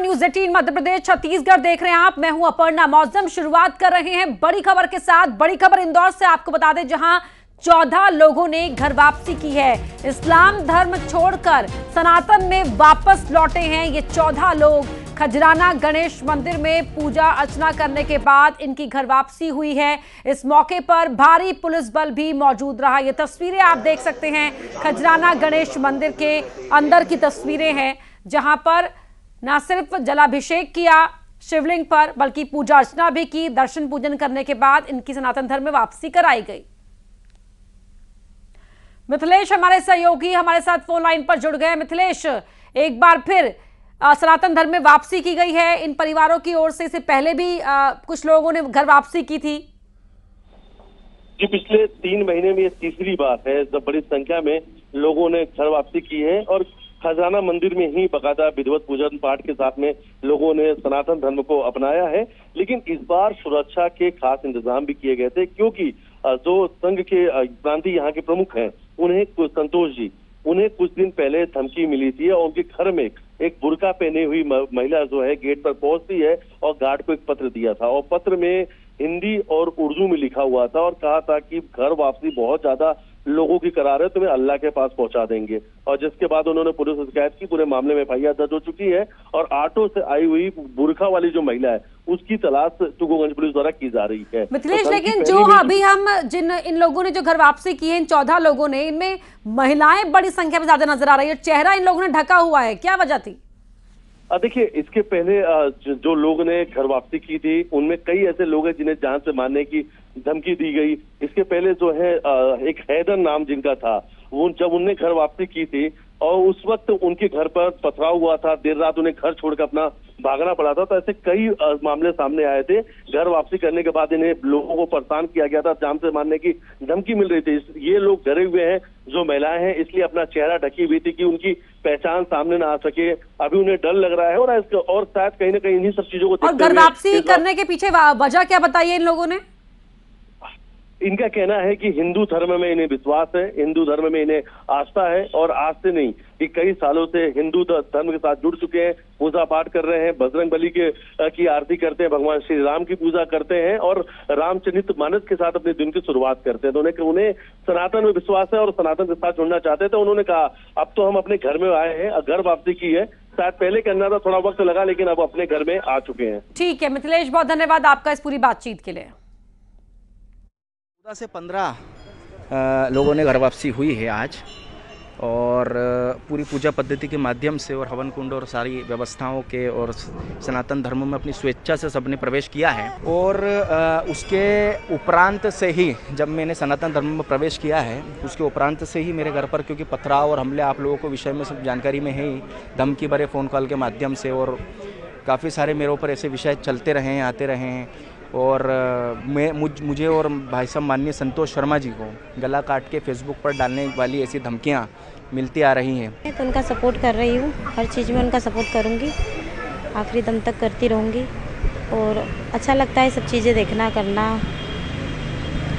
News eighteen, Madhya Pradesh, Chhattisgarh देख रहे हैं आप। मैं हूँ अपर्णा मौजम। शुरुआत कर रहे हैं बड़ी खबर के साथ। बड़ी खबर इंदौर से आपको बता दें, जहाँ चौदह लोगों ने घर वापसी की है। इस्लाम धर्म छोड़कर सनातन में वापस लौटे हैं ये चौदह लोग। खजराना गणेश मंदिर में पूजा अर्चना करने के बाद इनकी घर वापसी हुई है। इस मौके पर भारी पुलिस बल भी मौजूद रहा। ये तस्वीरें आप देख सकते हैं। खजराना गणेश मंदिर के अंदर की तस्वीरें हैं, जहाँ पर न सिर्फ़ जलाभिषेक किया शिवलिंग पर बल्कि पूजा अर्चना भी की। दर्शन पूजन करने के बाद इनकी सनातन धर्म में वापसी कराई गई। मिथिलेश हमारे सहयोगी हमारे साथ फ़ोन लाइन पर जुड़ गए। मिथिलेश एक बार फिर आ, सनातन धर्म में वापसी की गई है। इन परिवारों की ओर से इससे पहले भी आ, कुछ लोगों ने घर वापसी की थी? जी पिछले तीन महीने में ये तीसरी बार है। जब बड़ी संख्या में लोगों ने घर वापसी की है और खजाना मंदिर में ही बकायदा विधिवत पूजन पाठ के साथ में लोगों ने सनातन धर्म को अपनाया है। लेकिन इस बार सुरक्षा के खास इंतज़ाम भी किए गए थे, क्योंकि जो संघ के प्रांति यहाँ के प्रमुख हैं, उन्हें संतोष जी, उन्हें कुछ दिन पहले धमकी मिली थी और उनके घर में एक बुरका पहने हुई महिला जो है, गेट पर पहुँचती है और गार्ड को एक पत्र दिया था और पत्र में हिंदी और उर्दू में लिखा हुआ था और कहा था कि घर वापसी बहुत ज़्यादा लोगों की करा रहे तुम्हें अल्लाह के पास पहुँचा देंगे। और जिसके बाद उन्होंने पुलिस से शिकायत की पूरे मामले में एफआईआर दर्ज हो चुकी है। और ऑटो से आई हुई बुरखा वाली जो महिला है उसकी तलाश टुकोगंज पुलिस द्वारा की जा रही है। मिथिलेश तो लेकिन जो अभी हम जिन इन लोगों ने जो घर वापसी की है इन चौदह लोगों ने इनमें महिलाएँ बड़ी संख्या में ज़्यादा नज़र आ रही है चेहरा इन लोगों ने ढका हुआ है। क्या वजह थी? देखिए, इसके पहले जो लोग ने घर वापसी की थी, उनमें कई ऐसे लोग हैं जिन्हें जान से मारने की धमकी दी गई। इसके पहले जो है एक हैदर नाम जिनका था, वो जब उनने घर वापसी की थी और उस वक्त उनके घर पर पथराव हुआ था। देर रात उन्हें घर छोड़कर अपना भागना पड़ा था। तो ऐसे कई मामले सामने आए थे। घर वापसी करने के बाद इन्हें लोगों को परेशान किया गया था। जाम से मारने की धमकी मिल रही थी। ये लोग डरे हुए हैं जो महिलाएँ हैं। इसलिए अपना चेहरा ढकी हुई थी कि उनकी पहचान सामने ना आ सके। अभी उन्हें डर लग रहा है और और शायद कहीं ना कहीं इन्हीं सब चीज़ों को घर वापसी करने के पीछे वजह क्या बताइए इन लोगों ने? इनका कहना है कि हिंदू धर्म में इन्हें विश्वास है, हिंदू धर्म में इन्हें आस्था है और आज से नहीं, कि कई सालों से हिंदू धर्म के साथ जुड़ चुके हैं, पूजा पाठ कर रहे हैं, बजरंग बली के की आरती करते हैं, भगवान श्री राम की पूजा करते हैं और रामचरित मानस के साथ अपने दिन की शुरुआत करते हैं। तो उन्हें उन्हें सनातन में विश्वास है और सनातन के साथ जुड़ना चाहते हैं तो उन्होंने कहा, अब तो हम अपने घर में आए हैं घर वापसी की है, शायद पहले करना था, थोड़ा वक्त लगा, लेकिन अब अपने घर में आ चुके हैं। ठीक है, मिथिलेश, बहुत धन्यवाद आपका इस पूरी बातचीत के लिए। से पंद्रह लोगों ने घर वापसी हुई है आज। और पूरी पूजा पद्धति के माध्यम से और हवन कुंड और सारी व्यवस्थाओं के और सनातन धर्म में अपनी स्वेच्छा से सबने प्रवेश किया है। और उसके उपरांत से ही जब मैंने सनातन धर्म में प्रवेश किया है, उसके उपरांत से ही मेरे घर पर क्योंकि पथराव और हमले आप लोगों को विषय में सब जानकारी में है ही, धमकी भरे फ़ोन कॉल के माध्यम से और काफ़ी सारे मेरे ऊपर ऐसे विषय चलते रहे आते रहे हैं। और मैं मुझ मुझे और भाई साहब माननीय संतोष शर्मा जी को गला काट के फेसबुक पर डालने वाली ऐसी धमकियाँ मिलती आ रही हैं। मैं तो उनका सपोर्ट कर रही हूँ। हर चीज़ में उनका सपोर्ट करूँगी। आखिरी दम तक करती रहूँगी। और अच्छा लगता है सब चीज़ें देखना करना।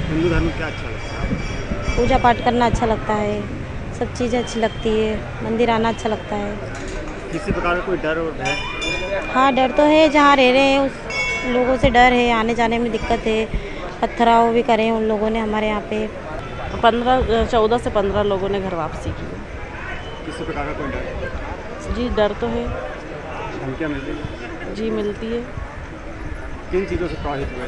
हिंदू धर्म क्या अच्छा लगता है? पूजा पाठ करना अच्छा लगता है। सब चीज़ें अच्छी लगती है। मंदिर आना अच्छा लगता है। किसी प्रकार का कोई डर है हाँ डर तो है जहाँ रह रहे हैं उस लोगों से डर है आने जाने में दिक्कत है पत्थराव भी करे उन लोगों ने हमारे यहाँ पे। पंद्रह चौदह से पंद्रह लोगों ने घर वापसी की। किसी प्रकार का कोई डर? जी डर तो है। धमकियाँ मिलती है? जी मिलती है। किन चीज़ों से प्रभावित हुए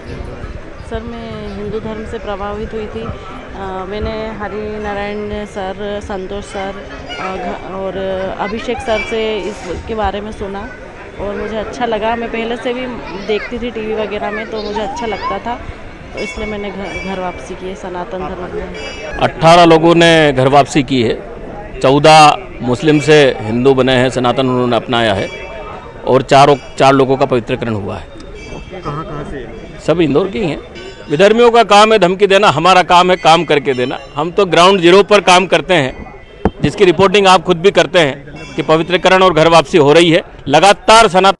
सर मैं हिंदू धर्म से प्रभावित हुई थी। आ, मैंने हरि नारायण सर संतोष सर और अभिषेक सर से इसके बारे में सुना। और मुझे अच्छा लगा। मैं पहले से भी देखती थी टीवी वगैरह में तो मुझे अच्छा लगता था। तो इसलिए मैंने घर घर वापसी की है सनातन धर्म में। अट्ठारह लोगों ने घर वापसी की है। चौदह मुस्लिम से हिंदू बने हैं सनातन उन्होंने अपनाया है। और चारों चार लोगों का पवित्रकरण हुआ है। कहाँ कहाँ से? सब इंदौर के ही हैं। विधर्मियों का काम है धमकी देना हमारा काम है काम करके देना। हम तो ग्राउंड ज़ीरो पर काम करते हैं जिसकी रिपोर्टिंग आप खुद भी करते हैं। कि पवित्रकरण और घर वापसी हो रही है। लगातार सनातन